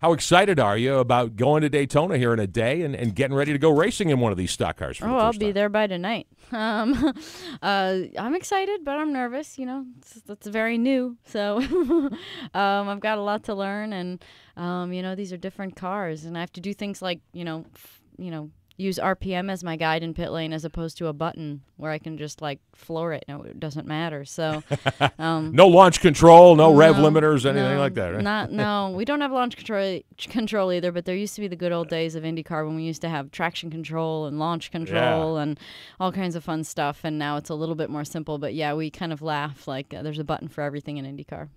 How excited are you about going to Daytona here in a day and, and getting ready to go racing in one of these stock cars? For oh, I'll be time? there by tonight. Um, uh, I'm excited, but I'm nervous. You know, it's, it's very new, so um, I've got a lot to learn, and um, you know, these are different cars, and I have to do things like you know, f- you know, use RPM as my guide in pit lane as opposed to a button where I can just like floor it. No, it doesn't matter. So, um, No launch control, no, rev limiters, anything no, like that, right? Not no, we don't have launch control control either. But there used to be the good old days of IndyCar when we used to have traction control and launch control and all kinds of fun stuff. And now it's a little bit more simple. But yeah, we kind of laugh like uh, there's a button for everything in IndyCar.